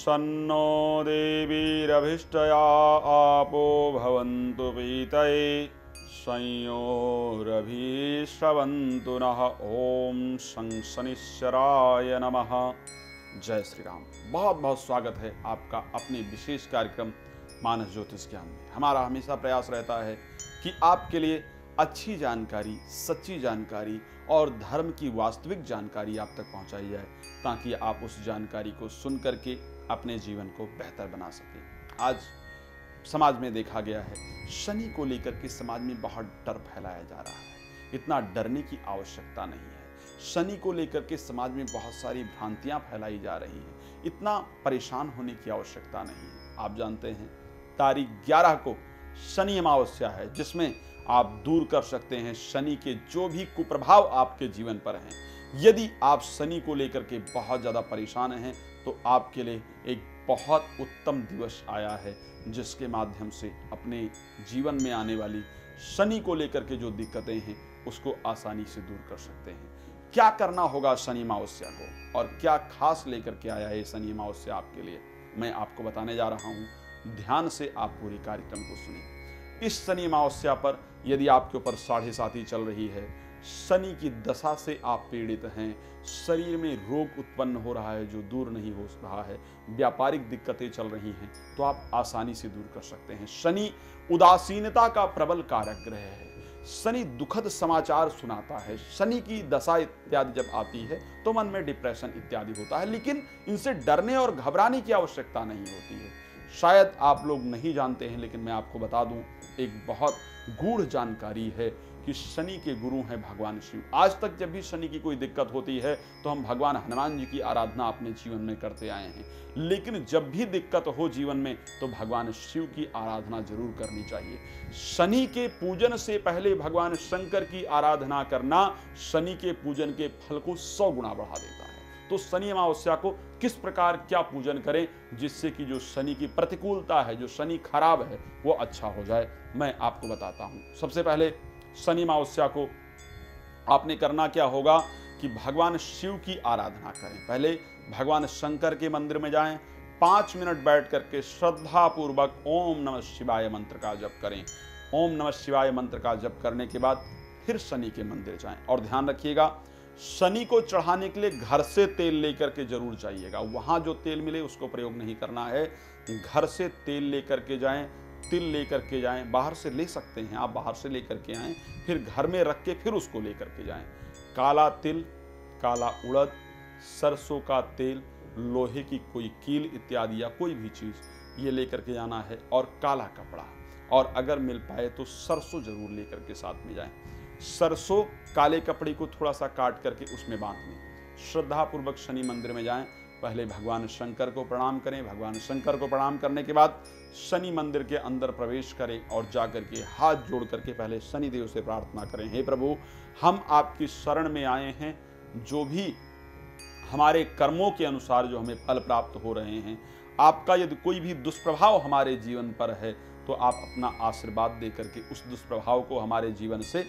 सन्नो देवीरभिष्टया आपो भवन्तु पीतये। संयोरभिश्रवन्तु नः। ॐ संशनिश्चराय नमः। जय श्री राम बहुत बहुत स्वागत है आपका अपने विशेष कार्यक्रम मानस ज्योतिष ज्ञान में। हमारा हमेशा प्रयास रहता है कि आपके लिए अच्छी जानकारी, सच्ची जानकारी और धर्म की वास्तविक जानकारी आप तक पहुंचाई जाए, ताकि आप उस जानकारी को सुन करके अपने जीवन को बेहतर बना सकें। आज समाज में देखा गया है, शनि को लेकर के समाज में बहुत डर फैलाया जा रहा है। इतना डरने की आवश्यकता नहीं है। शनि को लेकर के समाज में बहुत सारी भ्रांतियाँ फैलाई जा रही हैं। इतना परेशान होने की आवश्यकता नहीं है। आप जानते हैं, तारीख 11 को शनि अमावस्या है, जिसमें आप दूर कर सकते हैं शनि के जो भी कुप्रभाव आपके जीवन पर हैं। यदि आप शनि को लेकर के बहुत ज़्यादा परेशान हैं तो आपके लिए एक बहुत उत्तम दिवस आया है, जिसके माध्यम से अपने जीवन में आने वाली शनि को लेकर के जो दिक्कतें हैं, उसको आसानी से दूर कर सकते हैं। क्या करना होगा शनि अमावस्या को? और क्या खास लेकर के आया है शनि अमावस्या आपके लिए? मैं आपको बताने जा रहा हूँ। ध्यान से आप पूरी कार्यक्रम को सुने। इस शनि अमावस्या पर यदि आपके ऊपर साढ़े साथी चल रही है शनि की दशा से आप पीड़ित हैं। शरीर में रोग उत्पन्न हो रहा है, जो दूर नहीं हो रहा है। व्यापारिक दिक्कतें चल रही हैं तो आप आसानी से दूर कर सकते हैं। शनि उदासीनता का प्रबल कारक ग्रह है। शनि दुखद समाचार सुनाता है। शनि की दशा इत्यादि जब आती है तो मन में डिप्रेशन इत्यादि होता है, लेकिन इनसे डरने और घबराने की आवश्यकता नहीं होती है। शायद आप लोग नहीं जानते हैं, लेकिन मैं आपको बता दूँ, एक बहुत गूढ़ जानकारी है। कि शनि के गुरु हैं भगवान शिव। आज तक जब भी शनि की कोई दिक्कत होती है तो हम भगवान हनुमान जी की आराधना अपने जीवन में करते आए हैं। लेकिन जब भी दिक्कत हो जीवन में तो भगवान शिव की आराधना ज़रूर करनी चाहिए। शनि के पूजन से पहले भगवान शंकर की आराधना करना, शनि के पूजन के फल को सौ गुना बढ़ा देता है। तो शनि अमावस्या को किस प्रकार क्या पूजन करें, जिससे कि जो शनि की प्रतिकूलता है, जो शनि खराब है, वो अच्छा हो जाए, मैं आपको बताता हूँ। सबसे पहले शनि अमावस्या को आपने करना क्या होगा कि भगवान शिव की आराधना करें। पहले भगवान शंकर के मंदिर में जाएँ, पाँच मिनट बैठ करके श्रद्धा पूर्वक ओम नमः शिवाय मंत्र का जप करें। ओम नमः शिवाय मंत्र का जप करने के बाद फिर शनि के मंदिर जाएँ। और ध्यान रखिएगा, शनि को चढ़ाने के लिए घर से तेल लेकर के ज़रूर जाइएगा। वहाँ जो तेल मिले उसको प्रयोग नहीं करना है। घर से तेल लेकर के जाएँ तिल लेकर के जाएँ, बाहर से ले सकते हैं, आप बाहर से लेकर के आएँ, फिर घर में रख के फिर उसको लेकर के जाएँ। काला तिल, काला उड़द, सरसों का तेल, लोहे की कोई कील इत्यादि या कोई भी चीज़, ये लेकर के जाना है और काला कपड़ा। और अगर मिल पाए तो सरसों ज़रूर लेकर के साथ में जाएँ। सरसों काले कपड़े को थोड़ा सा काट करके उसमें बाँध लें श्रद्धापूर्वक शनि मंदिर में जाएँ पहले भगवान शंकर को प्रणाम करें, भगवान शंकर को प्रणाम करने के बाद शनि मंदिर के अंदर प्रवेश करें और जाकर के हाथ जोड़ करके पहले शनि देव से प्रार्थना करें। हे प्रभु, हम आपकी शरण में आए हैं, जो भी हमारे कर्मों के अनुसार जो हमें फल प्राप्त हो रहे हैं, आपका यदि कोई भी दुष्प्रभाव हमारे जीवन पर है तो आप अपना आशीर्वाद दे करके उस दुष्प्रभाव को हमारे जीवन से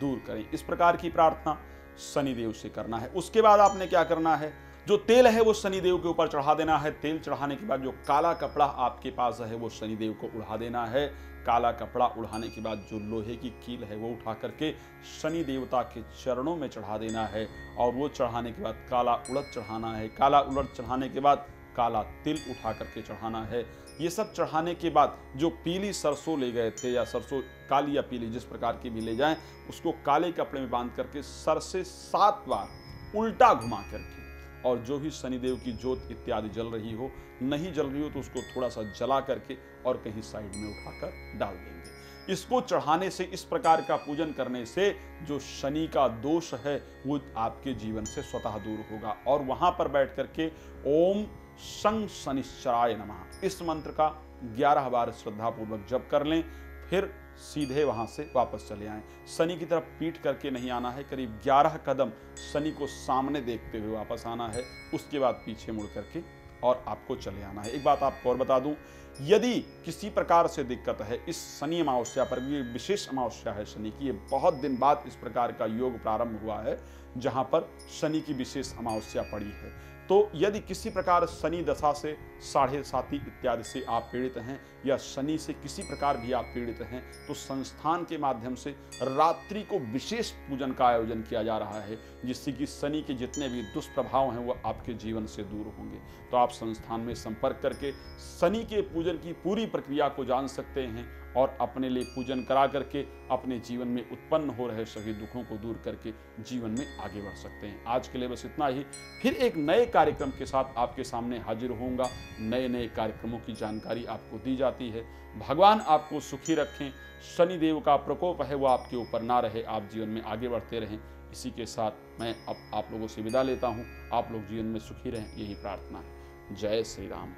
दूर करें। इस प्रकार की प्रार्थना शनिदेव से करना है। उसके बाद आपने क्या करना है? जो तेल है वो शनिदेव के ऊपर चढ़ा देना है। तेल चढ़ाने के बाद जो काला कपड़ा आपके पास है, वो शनिदेव को उड़ा देना है। काला कपड़ा उड़ाने के बाद जो लोहे की कील है, वो उठा करके शनि देवता के चरणों में चढ़ा देना है। और वो चढ़ाने के बाद काला उड़द चढ़ाना है। काला उड़द चढ़ाने के बाद काला तिल उठा करके चढ़ाना है। ये सब चढ़ाने के बाद जो पीली सरसों ले गए थे या सरसों काली या पीली जिस प्रकार की भी ले जाएँ, उसको काले कपड़े में बाँध करके सर से सात बार उल्टा घुमा करके और जो भी शनिदेव की जोत इत्यादि जल रही हो, नहीं जल रही हो तो उसको थोड़ा सा जला करके और कहीं साइड में उठाकर डाल देंगे। इसको चढ़ाने से, इस प्रकार का पूजन करने से जो शनि का दोष है, वो आपके जीवन से स्वतः दूर होगा। और वहाँ पर बैठ करके ओम संग शनिश्चराय नमः, इस मंत्र का ग्यारह बार श्रद्धापूर्वक जप कर लें, फिर सीधे वहाँ से वापस चले आए। शनि की तरफ़ पीट करके नहीं आना है। करीब 11 कदम शनि को सामने देखते हुए वापस आना है। उसके बाद पीछे मुड़ करके और आपको चले आना है। एक बात आपको और बता दूँ, यदि किसी प्रकार से दिक्कत है, इस शनि अमावस्या पर भी, विशेष अमावस्या है शनि की, ये बहुत दिन बाद इस प्रकार का योग प्रारंभ हुआ है, जहाँ पर शनि की विशेष अमावस्या पड़ी है। तो यदि किसी प्रकार शनि दशा से, साढ़े साथी इत्यादि से आप पीड़ित हैं, या शनि से किसी प्रकार भी आप पीड़ित हैं तो संस्थान के माध्यम से रात्रि को विशेष पूजन का आयोजन किया जा रहा है, जिससे कि शनि के जितने भी दुष्प्रभाव हैं, वो आपके जीवन से दूर होंगे। तो आप संस्थान में संपर्क करके शनि के पूजन की पूरी प्रक्रिया को जान सकते हैं और अपने लिए पूजन करा करके अपने जीवन में उत्पन्न हो रहे सभी दुखों को दूर करके जीवन में आगे बढ़ सकते हैं। आज के लिए बस इतना ही। फिर एक नए कार्यक्रम के साथ आपके सामने हाजिर होऊँगा। नए नए कार्यक्रमों की जानकारी आपको दी जाती है। भगवान आपको सुखी रखें। शनिदेव का प्रकोप है, वो आपके ऊपर ना रहे। आप जीवन में आगे बढ़ते रहें। इसी के साथ मैं अब आप लोगों से विदा लेता हूँ। आप लोग जीवन में सुखी रहें, यही प्रार्थना है। जय श्री राम।